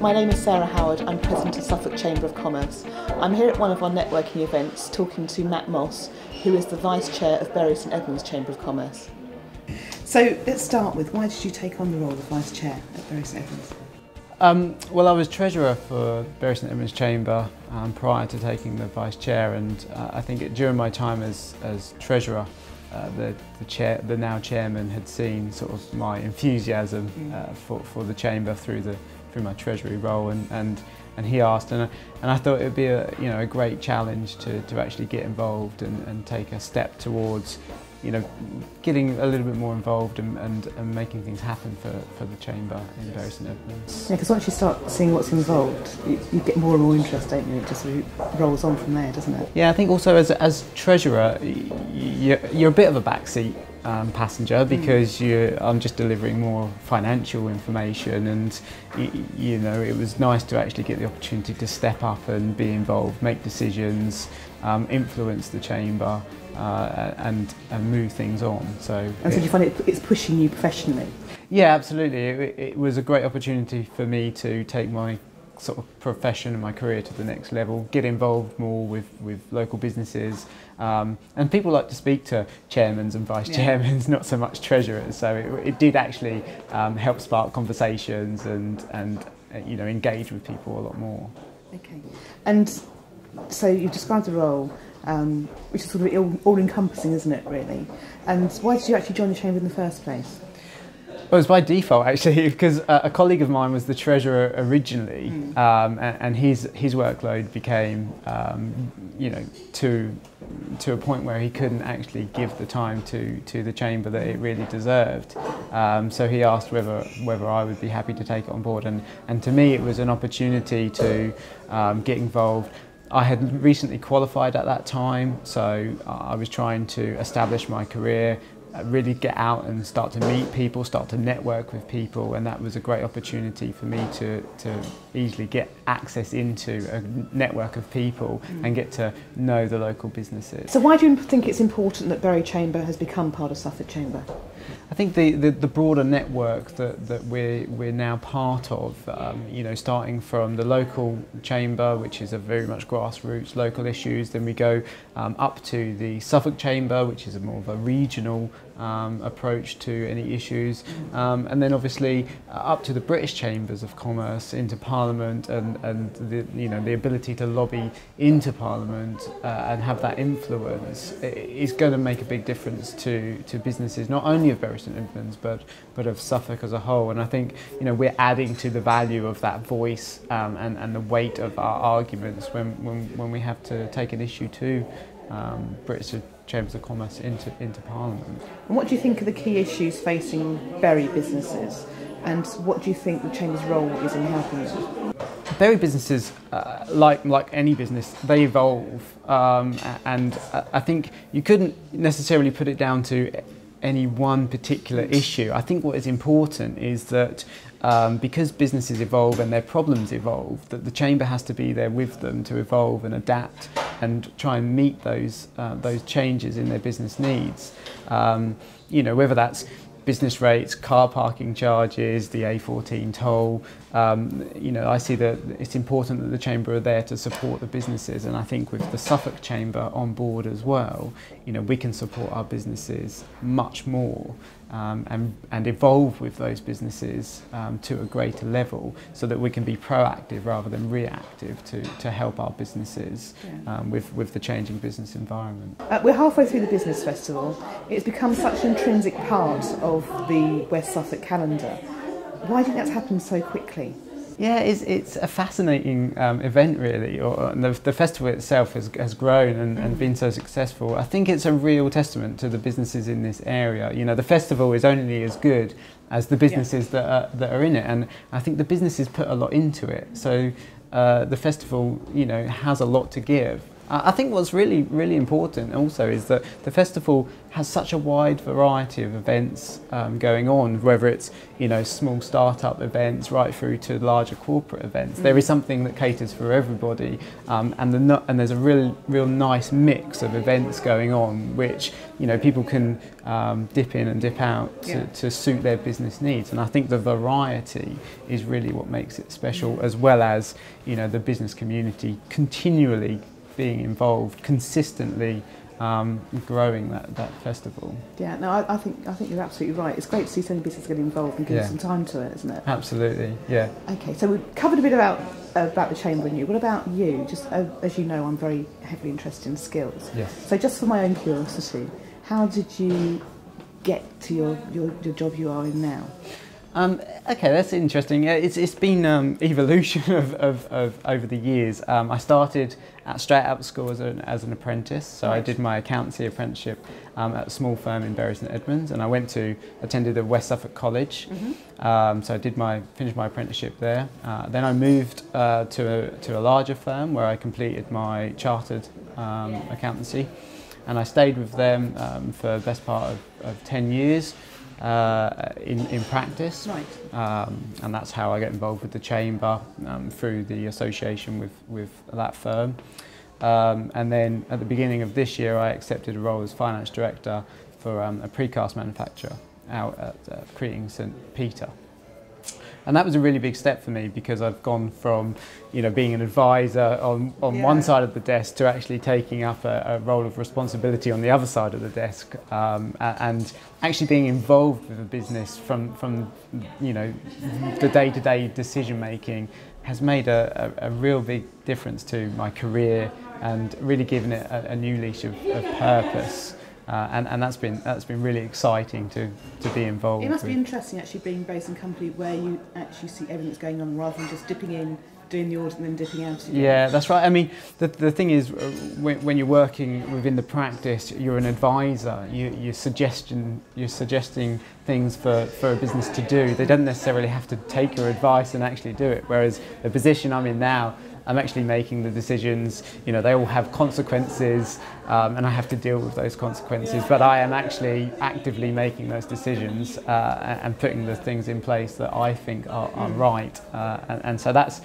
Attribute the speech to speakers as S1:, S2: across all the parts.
S1: Hello, my name is Sarah Howard. I'm President of Suffolk Chamber of Commerce. I'm here at one of our networking events talking to Matt Moss, who is the Vice Chair of Bury St Edmunds Chamber of Commerce. So let's start with why did you take on the role of Vice Chair at Bury St Edmunds?
S2: Um, well, I was treasurer for Bury St Edmunds Chamber um, prior to taking the vice chair, and uh, I think it, during my time as, as treasurer, uh, the, the, chair, the now chairman had seen sort of my enthusiasm mm. uh, for, for the chamber through the through my treasury role and, and, and he asked and, and I thought it would be a, you know, a great challenge to, to actually get involved and, and take a step towards you know, getting a little bit more involved and, and, and making things happen for, for the chamber in Bury St Edmunds.
S1: Yeah, because once you start seeing what's involved, you, you, get more and more interest, don't you? It just sort of rolls on from there, doesn't it?
S2: Yeah, I think also as, as treasurer, you're, you're a bit of a backseat um, passenger hmm. because mm. you, I'm just delivering more financial information and you, you know it was nice to actually get the opportunity to step up and be involved, make decisions, um, influence the chamber uh, and, and move things on. So
S1: and so do you find it, it's pushing you professionally?
S2: Yeah, absolutely. It, it was a great opportunity for me to take my sort of profession and my career to the next level, get involved more with, with local businesses. Um, and people like to speak to chairmen and vice yeah. chairmans, not so much treasurers. So it, it did actually um, help spark conversations and, and uh, you know, engage with people a lot more.
S1: Okay. And so you described the role um, which is sort of all, encompassing, isn't it, really? And why did you actually join the Chamber in the first place?
S2: Well, it was by default actually, because a colleague of mine was the treasurer originally, mm. um, and, and, his his workload became, um, you know, to to a point where he couldn't actually give the time to to the chamber that it really deserved. Um, so he asked whether whether I would be happy to take it on board, and and to me it was an opportunity to um, get involved I had recently qualified at that time, so I was trying to establish my career, uh, really get out and start to meet people, start to network with people, and that was a great opportunity for me to, to easily get access into a network of people mm. and get to know the local businesses.
S1: So why do you think it's important that Bury Chamber has become part of Suffolk Chamber?
S2: I think the, the, the, broader network that, that we're, we're now part of, um, you know, starting from the local chamber, which is a very much grassroots local issues, then we go um, up to the Suffolk chamber, which is a more of a regional um, approach to any issues, um, and then obviously uh, up to the British chambers of commerce into Parliament and, and the, you know, the ability to lobby into Parliament uh, and have that influence is going to make a big difference to, to businesses, not only of Bury St Edmunds, but, but of Suffolk as a whole. And I think you know, we're adding to the value of that voice um, and, and the weight of our arguments when, when, when we have to take an issue to um, British Chambers of Commerce into, into Parliament.
S1: And what do you think are the key issues facing Bury businesses? And what do you think the Chamber's role is in helping them?
S2: Bury businesses, uh, like like any business, they evolve, um, and I think you couldn't necessarily put it down to any one particular issue. I think what is important is that um, because businesses evolve and their problems evolve, that the chamber has to be there with them to evolve and adapt and try and meet those uh, those changes in their business needs. Um, you know, whether that's business rates, car parking charges, the A14 toll. Um, you know, I see that it's important that the Chamber are there to support the businesses, and I think with the Suffolk Chamber on board as well, you know, we can support our businesses much more um, and, and evolve with those businesses um, to a greater level so that we can be proactive rather than reactive to, to help our businesses yeah. um, with, with the changing business environment.
S1: Uh, we're halfway through the Business Festival. It's become such an intrinsic part of the West Suffolk calendar. Why do you think that's happened so quickly?
S2: Yeah, it's, it's a fascinating um, event, really. Or, the, the festival itself has, has grown and, and been so successful. I think it's a real testament to the businesses in this area. You know, the festival is only as good as the businesses yeah. that, are, that are in it, and I think the businesses put a lot into it. So uh, the festival, you know, has a lot to give. I think what's really, really important also is that the festival has such a wide variety of events um, going on, whether it's you know small startup events right through to larger corporate events. Mm. There is something that caters for everybody, um, and the and there's a real, real nice mix of events going on, which you know people can um, dip in and dip out to, yeah. to, suit their business needs. And I think the variety is really what makes it special, mm. as well as you know the business community continually being involved consistently um, growing that, that festival.
S1: Yeah, no, I, I, think I think you're absolutely right. It's great to see so many businesses getting involved and giving yeah. some time to it, isn't it?
S2: Absolutely, yeah.
S1: Okay, so we've covered a bit about about the chamber and you. What about you? Just uh, as you know, I'm very heavily interested in skills.
S2: Yes.
S1: So just for my own curiosity, how did you get to your, your, your job you are in now?
S2: Um, okay, that's interesting. It's, it's been um, evolution of, of, of, over the years. Um, I started at straight out of school as an, as an apprentice, so right. I did my accountancy apprenticeship um, at a small firm in Bury St Edmunds, and I went to attended the West Suffolk College. Mm-hmm. Um, so I did my finished my apprenticeship there. Uh, then I moved uh, to a, to a larger firm where I completed my chartered um, accountancy, and I stayed with them for the best part of, of ten years uh, in, in practice.
S1: Right.
S2: Um, and that's how I get involved with the chamber um, through the association with, with that firm. Um, and then at the beginning of this year, I accepted a role as finance director for um, a precast manufacturer out at uh, Creeting St Peter. And that was a really big step for me because I've gone from, you know, being an advisor on, on yeah. one side of the desk to actually taking up a, a, role of responsibility on the other side of the desk um, and actually being involved with the business from, from you know, the day-to-day decision making has made a, a, a, real big difference to my career and really given it a, a new leash of, of purpose. Uh, and, and that's been that's been really exciting to, to be involved.
S1: It must with. be interesting actually being based in a company where you actually see everything that's going on rather than just dipping in, doing the audit and then dipping out again.
S2: Yeah, that's right. I mean, the, the thing is, uh, when, when you're working within the practice, you're an advisor. You, you're suggestion you're suggesting things for, for a business to do. They don't necessarily have to take your advice and actually do it. Whereas the position I'm in now I'm actually making the decisions. You know, they all have consequences, um, and I have to deal with those consequences. But I am actually actively making those decisions uh, and putting the things in place that I think are, are right. Uh, and, and so that's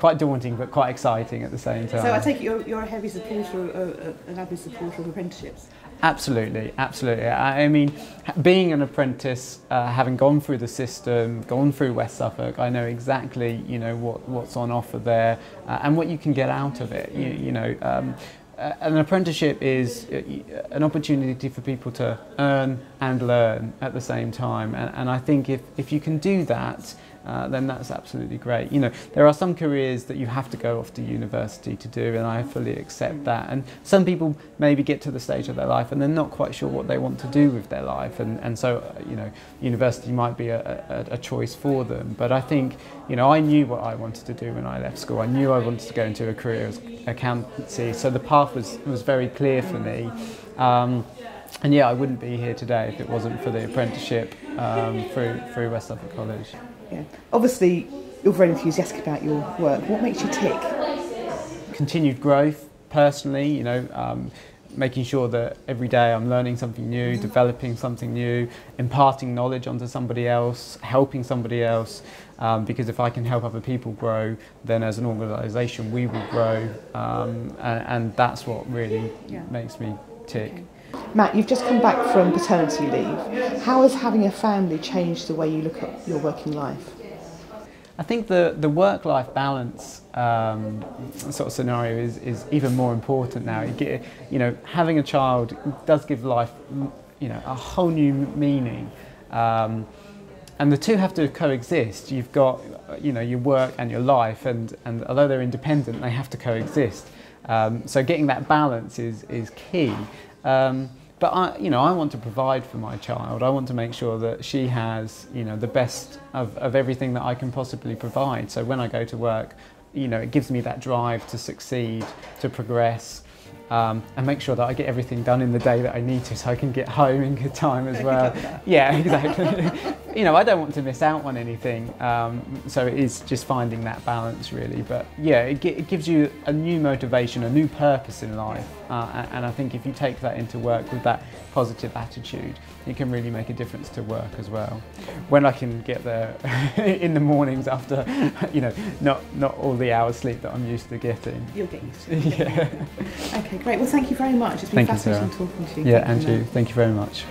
S2: quite daunting but quite exciting at the same time.
S1: So I take it you're, you're a heavy supporter, uh, an avid supporter of apprenticeships?
S2: Absolutely, absolutely. I, mean, being an apprentice, uh, having gone through the system, gone through West Suffolk, I know exactly, you know, what, what's on offer there uh, and what you can get out of it. You, you know, um, an apprenticeship is uh, an opportunity for people to earn and learn at the same time. And, and I think if, if you can do that, uh, then that's absolutely great. You know, there are some careers that you have to go off to university to do, and I fully accept that. And some people maybe get to the stage of their life and they're not quite sure what they want to do with their life, and, and so, uh, you know, university might be a, a, a choice for them. But I think, you know, I knew what I wanted to do when I left school. I knew I wanted to go into a career as accountancy, so the path was, was very clear for me. Um, and yeah, I wouldn't be here today if it wasn't for the apprenticeship um, through, through West Suffolk College.
S1: Yeah. Obviously, you're very enthusiastic about your work. What makes you tick?
S2: Continued growth, personally, you know, um, making sure that every day I'm learning something new, developing something new, imparting knowledge onto somebody else, helping somebody else. Um, because if I can help other people grow, then as an organisation we will grow, um, and, and, that's what really yeah. makes me tick. Okay.
S1: Matt, you've just come back from paternity leave. How has having a family changed the way you look at your working life?
S2: I think the, the work life balance um, sort of scenario is, is even more important now. You, get, you know, having a child does give life you know, a whole new meaning. Um, and the two have to coexist. You've got you know, your work and your life, and, and although they're independent, they have to coexist. Um, so getting that balance is, is key. Um, but I, you know, I want to provide for my child. I want to make sure that she has, you know, the best of, of everything that I can possibly provide. So when I go to work, you know, it gives me that drive to succeed, to progress, um, and make sure that I get everything done in the day that I need to so I can get home in good time as well. Yeah, exactly. you know, I don't want to miss out on anything. Um, so it is just finding that balance really. But yeah, it, it, gives you a new motivation, a new purpose in life. Uh, and I think if you take that into work with that positive attitude, it can really make a difference to work as well. When I can get there in the mornings after, you know, not, not all the hours sleep that I'm used to getting.
S1: You're getting used to it. Yeah. okay, great. Well, thank you very much. It's been thank fascinating you, talking to you.
S2: Yeah, thank and you. Thank you very much.